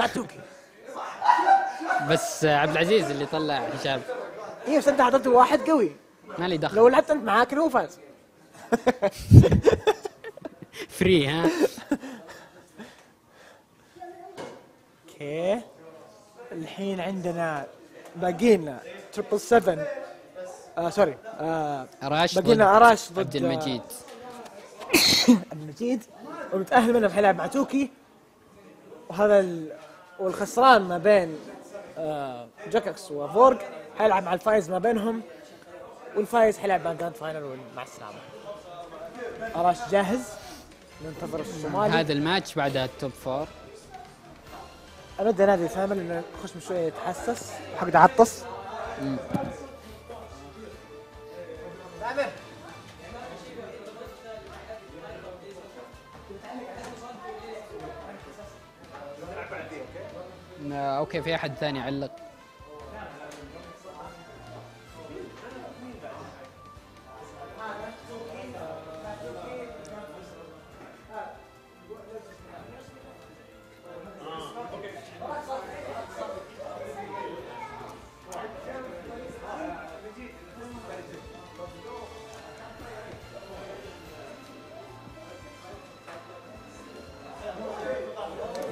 طلعت توكي بس عبد العزيز اللي طلع هشام اي بس أنت حضرت واحد قوي. ما لي دخل. لو لعبت أنت معاه كان هو فاز. free ها؟ okay. الحين عندنا باقي لنا Triple 7 آه sorry آه أراش باقي لنا ضد أراش ضد عبد المجيد. آه، المجيد. ومتأهل منه حيلعب مع توكي. وهذا. والخسران ما بين آه جاككس وفورج حيلعب مع الفايز ما بينهم والفايز حيلعب مع grand final مع السلامة. أراش جاهز؟ ننتظر الصومالي. هذا الماتش بعدها ال top four. ابدا نادي ثامن إنه نخش من شوية يتحسس حق عطس أوكي في أحد ثاني علق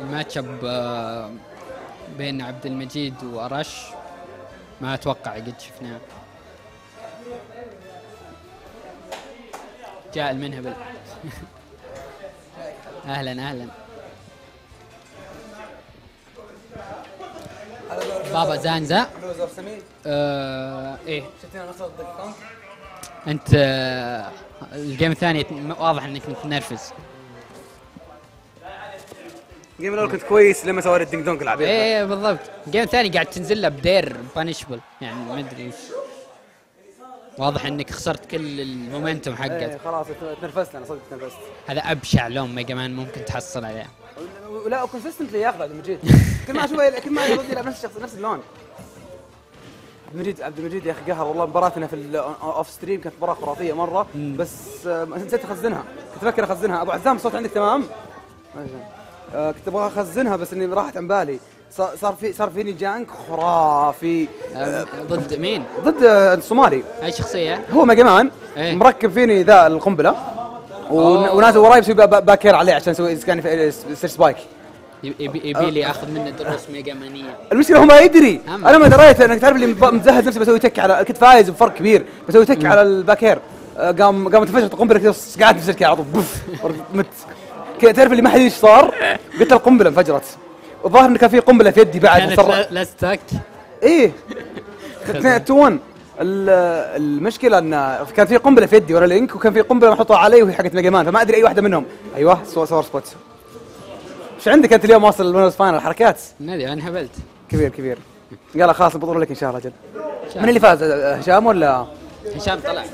الماتش اب آه، بين عبد المجيد وأرش. ما أتوقع قد شفناه. جاء المنهبل أهلا أهلا. بابا زانزا. آه إيه. أنت آه الجيم الثاني واضح إنك متنرفز ال game الأول كنت كويس لما سوى ال ding dong العب إيه إيه بالضبط. ال game الثاني قاعد تنزل له ب dair punishable يعني ما أدري إيش. واضح إنك خسرت كل ال momentum إيه حقك خلاص تنرفزت أنا صدق تنرفزت هذا أبشع لون ميجا مان ممكن تحصل عليه ولا consistently ياخذ عبد المجيد. كل ما أشوفه كل ما يلعب نفس الشخص نفس اللون. عبد المجيد عبد المجيد يا أخي قهر والله. مباراتنا في ال off stream كانت مباراة خرافية مرة بس آه، نسيت أخزنها. كنت أفكر أخزنها. أبو عزام الصوت عندك تمام؟ ما أدري. آه، كنت أبغى أخزنها بس إني راحت عن بالي. صار صار في صار فيني jank خرافي. آه، ضد مين؟ ضد آه، الصومالي. اي شخصية؟ هو ميجا مان إيه. مركب فيني ذا القنبلة. ونازل وراي بسوي با- با- back air عليه عشان أسوي كان في سير spike. يبي يبي لي أخذ منه دروس ميجا مانيه المشكلة هو ما يدري. أنا ما دريت انك تعرف اللي متزهب نفسي بسوي tech على كنت فايز بفرق كبير. بسوي tech على ال back air. قام قام انفجرت القنبلة كذا قعدت في على طول. بوف مت. تعرف اللي ما حد إيش صار؟ قلت القنبله انفجرت. الظاهر إنه كان في قنبلة في يدي بعد كانت فصر- لا- لا stuck إيه. 2 to 1 ال- المشكلة إن كان في قنبلة في يدي ورا لينك وكان في قنبلة محطوطة علي وهي حقت ميجا مان فما أدري أي واحدة منهم. أيوه سو- sour spot. إيش عندك أنت اليوم واصل ال winners final؟ حركات. ما أدري أنا هبلت كبير كبير. قال خلاص البطوله لك إن شاء الله جل من اللي فاز؟ هشام ولا؟ هشام طلع.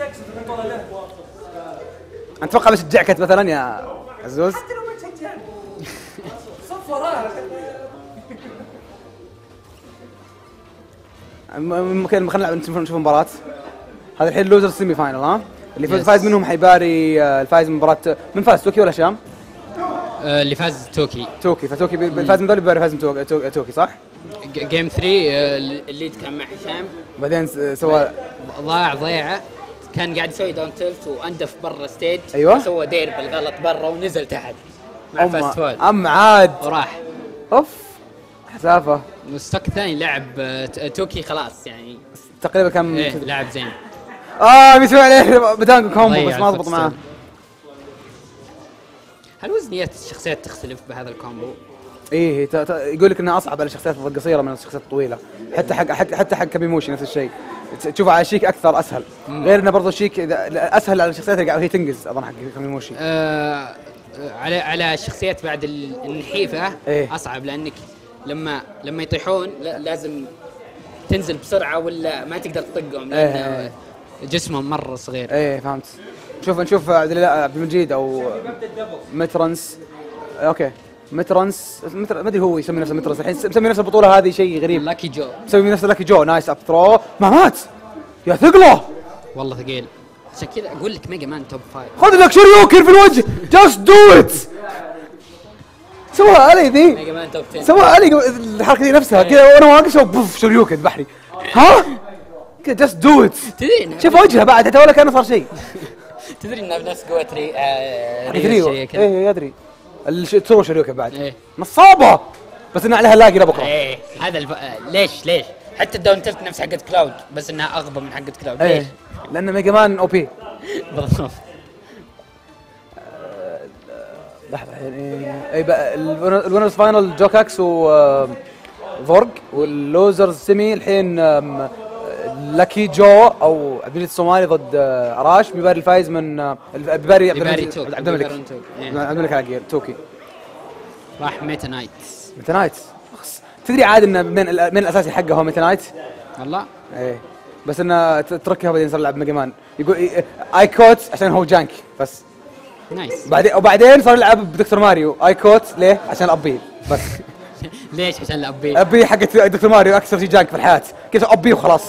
انت تتوقع بشجعك مثلا يا عزوز؟ م- ممكن خلينا نلعب نشوف نشوف مباراة. هذا الحين loser semi final ها؟ اللي فاز Yes. فايز منهم حيباري آه، الفايز من مباراة من فاز توكي ولا هشام؟ آه، اللي فاز توكي. توكي فتوكي الفايز من ذول بيباري فاز من توكي, توكي, صح؟ game 3 آه، ال lead كان مع هشام. بعدين سوى ضاع ضيعه كان قاعد يسوي down tilt وأندف برا stage أيوة. سوى dair بالغلط برا ونزل تحت. مع fast fall أم عاد. وراح. أوف. حسافة. وال stock الثاني لعب آه، توكي خلاص يعني. تقريبا كم إيه لعب زين. آه بيسوي عليه بدان combo ضيع بس ما ضبط معاه. هل وزنيات الشخصيات تختلف بهذا ال combo؟ إيه يقول لك إنها أصعب على الشخصيات القصيره من الشخصيات الطويله حتى حق حتى حق كابيموشي نفس الشيء. تشوفه على شيك أكثر أسهل. غير إنه برضه شيك أسهل على الشخصيات اللي قاعد هي تنقز أظن حق كابيموشي آه على على الشخصيات بعد ال- النحيفة إيه. أصعب لأنك لما لما يطيحون لا- لازم تنزل بسرعة ولا ما تقدر تطقهم لأن إيه. جسمهم مرة صغير. إيه فهمت. نشوف نشوف عبد المجيد أو مترنس. okay. مترنس متر- ما أدري هو يسمي نفسه مترنس. الحين مسمي نفس البطولة هذه شيء غريب. لاكي جو مسوي نفسه لاكي جو nice up throw ما مات. يا ثقلة. والله ثقيل. عشان كذا أقول لك ميجا مان top five خذ لك shoryuken في الوجه. just do it سواها علي ذي. ميجا مان top 10 سواها علي الحركة دي نفسها. كذا وأنا واقف بوف shoryuken بحري ها؟ كذا just do it تدري شوف وجهه بعد. حتى ولا كانه صار شيء. تدري انه بنفس قوة ري ريو شوريوكن. تسوى شوريوكن بعد. إيه. نصابة! بس إنها عليها لاقي لبكره إيه. هذا الف... آه، ليش؟ ليش؟ حتى ال down tilt نفس حقت كلاود بس إنها أغبى من حقت كلاود. ليش؟ إيه لأن ميجا مان OP. بالضبط. لحظة الحين إيه أي بقى ال winners final جوكاكس و فورج وال losers semi الحين آم، لاكي جو أو عبد الصومالي ضد آه، أراش. بيباري الفايز من آه، بيباري عبد الملك. عبد. إيه. عبد الملك عقيل توكي. راح ميتا نايت. ميتا نايت. تدري عاد انه من من الأساسي حقه هو ميتا نايت؟ والله. إيه. بس إنه تركها بعدين صار يلعب ميجا مان. يقول إيه، I quote عشان هو junk بس. nice. بعدين وبعدين صار يلعب بدكتور ماريو. I quote ليه؟ عشان up B بس. ليش عشان ال up B up B حقت دكتور ماريو أكثر شيء junk في الحياة. كيف up B وخلاص.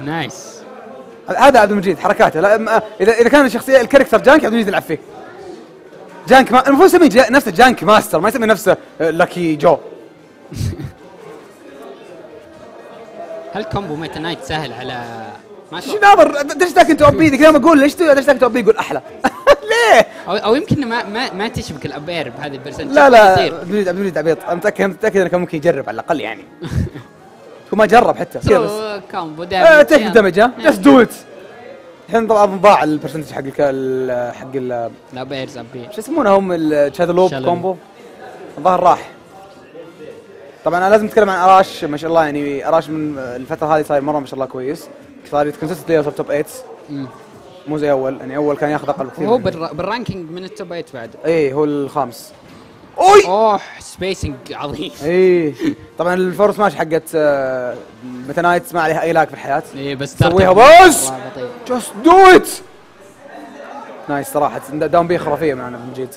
nice هذا عبد المجيد حركاته. لا إذا إذا كان الشخصية ال character junk عبد المجيد يلعب فيه. junk ما المفروض يسمي جا- نفسه junk master ما يسمي نفسه لاكي جو. هل combo ميتا نايت سهل على ما أتوقع. ناظر؟ dash attack into up B ذيك اليوم أقول ليش dash attack up B يقول أحلى؟ ليه؟ أو أو يمكن ما ما, ما تشبك ال up air بهذه ال percent لا لا. عبد المجيد عبد المجيد عبيط. أنا متأكد متأكد إنه كان ممكن يجرب على الأقل يعني. هو ما جرب حتى. كذا بس combo damage take damage ها؟ just do it الحين طبعا ضاع ال percentage حق ال- حق ال- ال up airs up B شو يسمونه هم؟ ال shuttle loop shuttle loop. combo الظاهر راح. طبعا أنا لازم أتكلم عن أراش ما شاء الله يعني أراش من الفترة هذه صاير مرة ما شاء الله كويس. صار consistently يوصل top 8 مم. مو زي أول يعني أول كان ياخذ أقل بكثير بالر- بال ranking من ال top 8 بعد. إيه هو الخامس. أوي! أوه spacing عظيم. إيه. طبعا ال forward smash حقت آه، ميتا نايت ما عليها أي lag في الحياة. إيه بس سويها بس. just do it nice صراحة. down B خرافية من عبد المجيد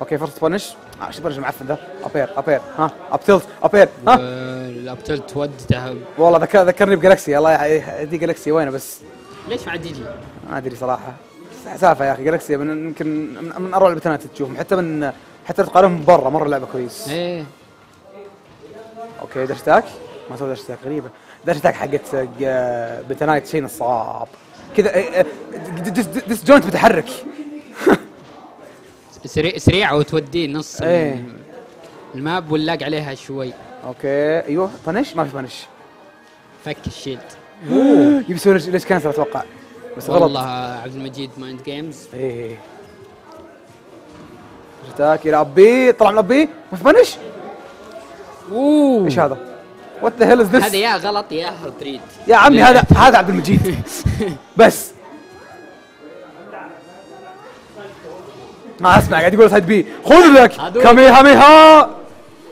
أوكي فرصه بونش آه شو بونش معفن ذا ابير ابير ها؟ اب تلت ابير ها؟ الابتل تودته والله ذكر ذكرني بجالكسي الله يح- دي جالكسي وينه بس؟ ليش ما عاد يجي؟ ما أدري صراحة. سالفه يا أخي جالكسي من يمكن من, من أروع البتنات تشوفهم حتى من حتى تقارنهم برا مرة لعبة كويس. إيه. أوكي دشتاك ما سوى دشتاك غريبة. دشتاك حقت آه، بتنايت شيء نصاب كذا آه، آه، دس, دس جوينت متحرك. سريع سريع وتوديه نص إيه. الماب واللاق عليها شوي. أوكي أيوه. بنش ما في بنش فك الشيلد. يبي يسوي ليش- ليش كانسل أتوقع؟ بس غلط. والله عبد المجيد مايند جيمز إيه. دشتاك يلعب بي طلع من بي ما بنش. أوه. إيش هذا؟ وات ذا هيل از هذا ذس يا غلط يا تريد يا عمي هذا هذا عبد المجيد. بس. ما أسمع قاعد يقول side B خذ لك. كاميهاميها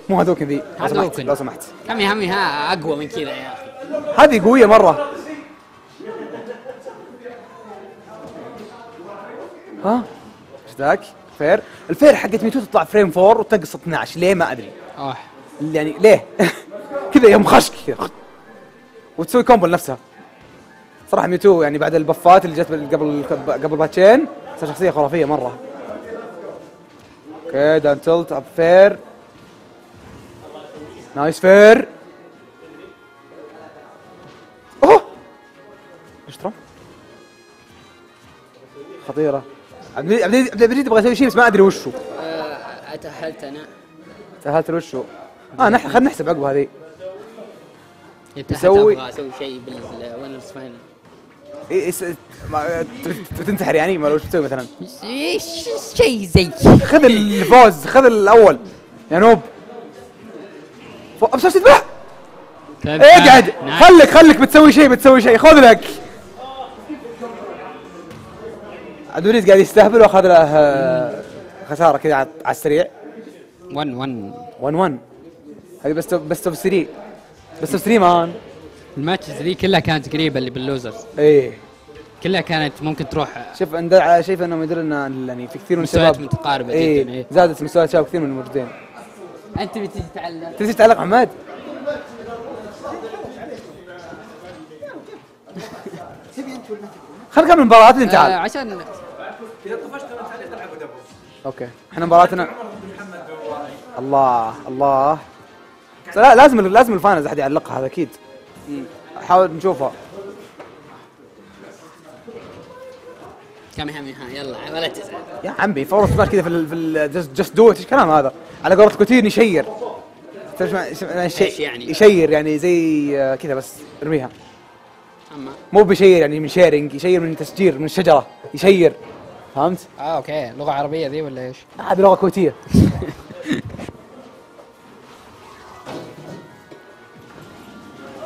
مو هذوك ذي. لو سمحت. لو سمحت. كم يا همي ها أقوى من كذا يا أخي. هذه قوية مرة. ها؟ إيش ذاك؟ fair ال fair حقت ميتو تطلع frame 4 وتنقص 12 ليه ما أدري. اوه يعني ليه؟ كذا يوم خشك. كذا وتسوي combo لنفسها. صراحة ميوتو يعني بعد البفات اللي جت قبل قبل باتشين صار شخصية خرافية مرة. okay down tilt up fair. nice fair. أوه! إيش ترى؟ خطيرة. عبد المجيد يبغى يسوي شيء بس ما أدري وشو. أتأهلت أنا. سهلت وشو آه نح خلينا نحسب عقب هذه. يسوي- أبغى أسوي شيء بال winners final. إيه تنتحر يعني؟ ما لو شو تسوي مثلا؟ إيش شيء زي خذ الفوز خذ الأول. يا noob أبصر تذبح اقعد. خليك خليك بتسوي شيء بتسوي شيء. خذ لك. الوليد قاعد يستهبل وأخذ له آه، خسارة كذا على السريع. 1 1 1 1 هذه بس بس اوف 3 بس اوف 3 مان الماتشز ذي كلها كانت قريبة اللي باللوزرز. إيه. كلها كانت ممكن تروح شوف عند على شايف يدل ان يعني في كثير من مستويات الشباب متقاربة إيه جدا إيه. زادت مستويات الشباب كثير من الموجودين. أنت بتجي تتعلم تجي تعلق حماد خلينا نكمل المباراة اللي آه تعال عشان إذا طفشت تعليق العبوا double okay. إحنا مباراتنا الله الله. لا لازم لازم ال finals أحد يعلقها هذا أكيد. حاول نشوفها. كاميهاميها يلا ولا تزعل. يا عمي forward smash كذا في ال في ال just do إيش الكلام هذا؟ على قولة كوتين يشير. إيش يعني؟ يشير يعني زي آه، كذا بس ارميها. اما مو بيشير يعني من sharing يشير من تشجير من الشجره يشير. فهمت؟ آه okay. لغة عربية ذي ولا إيش؟ هذه لغه كويتية.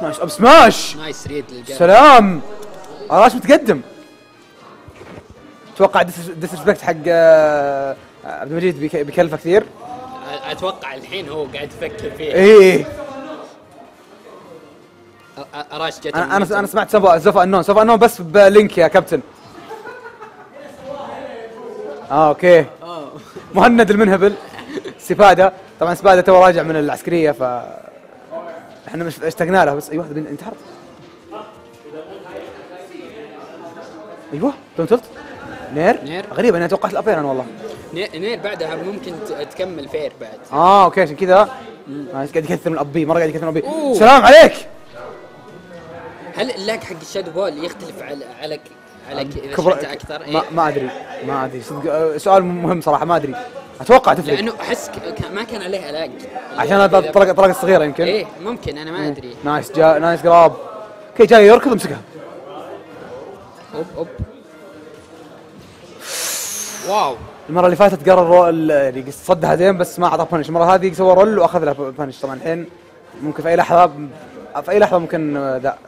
smash up smash nice read سلام! اراش متقدم. أتوقع disrespect حق آه، عبد المجيد بيك- بيكلفه كثير. أتوقع الحين هو قاعد يفكر فيها. إيه أ- اراش جت أنا أنا أنا سمعت سوفا سوفا انون سوفا انون بس بلينك يا كابتن. آه okay. مهند المنهبل. سفاده طبعا سفاده تو راجع من العسكرية ف إحنا مش اشتقنا له بس أيوه بين- انتحرت. أيوه down tilt nair؟ nair. غريبة أنا توقعت ال up B أنا والله. nair بعدها ممكن تكمل fair بعد. آه okay عشان كذا. nice قاعد يكثر من ال up B مرة قاعد يكثر من ال up B. سلام عليك! هل ال lag حق ال Shadow Ball يختلف على على على كبر... أكثر؟ ما, إيه؟ ما أدري. ما أدري. صدق آه، سؤال مهم صراحة ما أدري. أتوقع تفرق. لأنه أحس ما كان عليه lag عشان الطلقه الطلقه الصغيره يمكن. إيه ممكن أنا ما أدري. nice جا nice grab. okay جاي يركض امسكها. oop oop. wow. المرة اللي فاتت قرر ال- يعني صدها زين بس ما أعطاه punish المرة هذه سوى roll وأخذ له punish طبعا الحين ممكن في أي لحظه في أي لحظة ممكن آه، ذا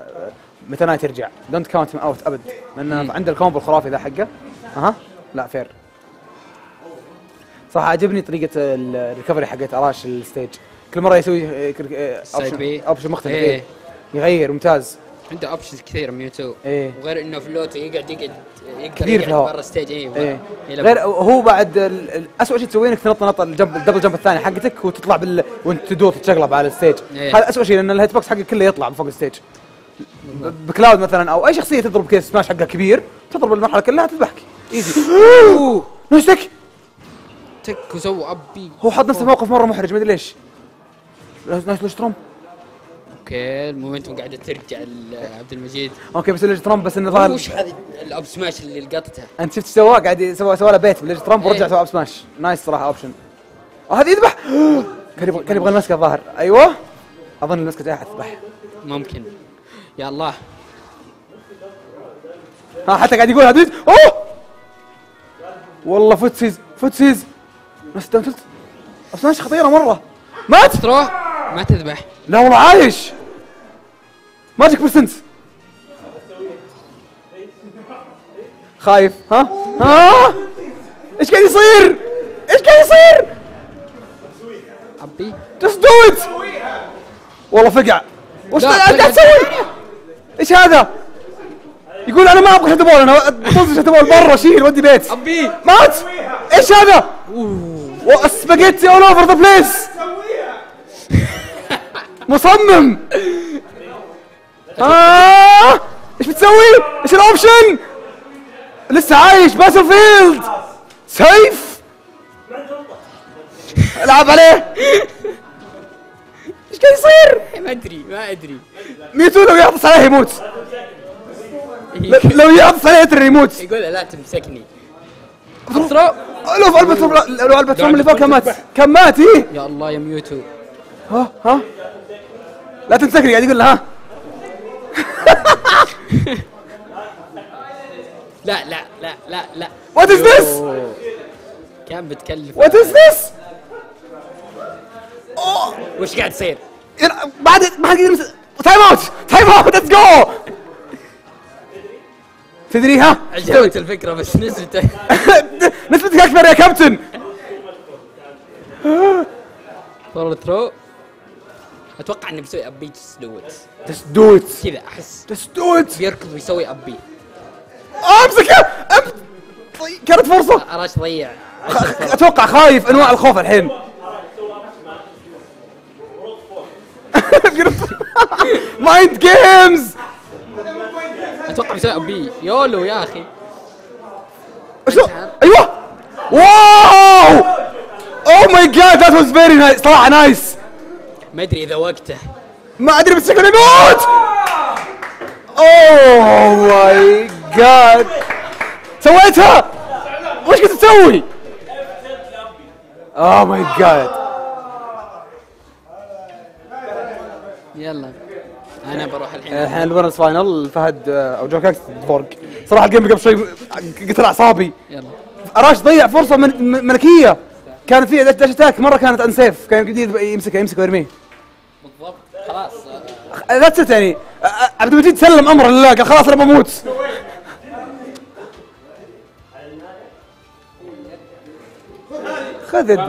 Meta Knight يرجع؟ don't count out أبد. لأن عنده ال combo الخرافي ذا حقه. أها؟ لا fair صراحة عجبني طريقة ال- recovery حقت أراش ال stage. كل مرة يسوي آه، كر- آه، option. option مختلف. إيه. إيه. يغير ممتاز. عنده options كثير Mewtwo إيه. وغير إنه في اللوتو يقعد يقعد يقدر يقعد. برا stage اي إيه. غير هو بعد اسوء شيء تسويه إنك تنط نط ال jump ال double jump الثاني حقتك وتطلع بال وانت تدور تتشقلب على ال stage. إيه. هذا اسوء شيء لأن ال hitbox حقك كله يطلع من فوق ال stage. ب Cloud مثلا أو أي شخصية تضرب كيس سماش حقها كبير تضرب المرحلة كلها تذبحك. easy. no tech tech وسوى up B. هو حط نفسه موقف مرة محرج ما أدري ليش. nice trump okay ال momentum قاعدة ترجع لعبد المجيد okay بس ليش trump بس إنه ظهر وش هذه ال up smash اللي لقطتها؟ أنت شفت سواه قاعد سوى سوى له bait. ب ledge trump ورجع إيه. سوى up smash. nice صراحة option وهذا يذبح. كان يبغى كان يبغى المسكة الظاهر. أيوه. أظن المسكة جاية حتذبح. ممكن. يا الله ها حتى قاعد يقول هذا أوه! والله footsies footsies. بس down tilt up smash خطيرة مرة. مات! تروح؟ ما تذبح. لا والله عايش! ماجيك برسنت خايف. ها؟ ها؟ إيش قاعد يصير؟ إيش قاعد يصير؟ ابي جست دو ات والله فقع. وش قاعد. تسوي؟ إيش هذا؟ يقول أنا ما أبغى شات بول أنا طز بول برا شيل ودي بيت. ابي مات؟ إيش هذا؟ spaghetti all over the place مصمم. آه. إيش بتسوي؟ إيش ال option؟ لسه عايش Battlefield save. العب عليه. إيش قاعد يصير؟ ما أدري ما أدري. Mewtwo لو يعطس عليه يموت. لو يعطس عليه يتر يموت. يقول لا تمسكني. لو في ال platform لو ال platform اللي فوق كان مات. كان مات إيه؟ يا الله يا Mewtwo ها؟ ها؟ لا تمسكني قاعد يقول له ها. لا لا لا لا لا. Is this? يوه. كان بتكلف. what is this وش قاعد يصير؟ بعد ما حد يمس time out time out let's go تدري ها؟ عجبت الفكرة بس نسيت. نسبتك اكبر يا كابتن. فور ثرو أتوقع إنه بيسوي ابي دوت جست دو ات كذا أحس جست دو ات بيركض ويسوي ابي امسكه كانت فرصة. أراش ضيع. أتوقع خايف أنواع الخوف الحين. mind games أتوقع بيسوي up B. YOLO يا أخي. أيوه! wow! oh my god that was very nice صراحة nice ما أدري إذا وقته. ما أدري بس شكله يموت oh my god سويتها! وش كنت تسوي؟ oh my god يلا. أنا بروح الحين. الحين ال bonus final. فهد آه، أو جو كاكس فورك. صراحة ال game قبل شوي قتل أعصابي. يلا. أراش ضيع فرصة من ملكية. كان في dash attack. مرة كانت unsafe كان جديد يمسكه يمسكه ويرميه. بالضبط. خلاص. that's it يعني. آه، عبد المجيد سلم أمره لله. قال خلاص أنا بموت. خذ يدي.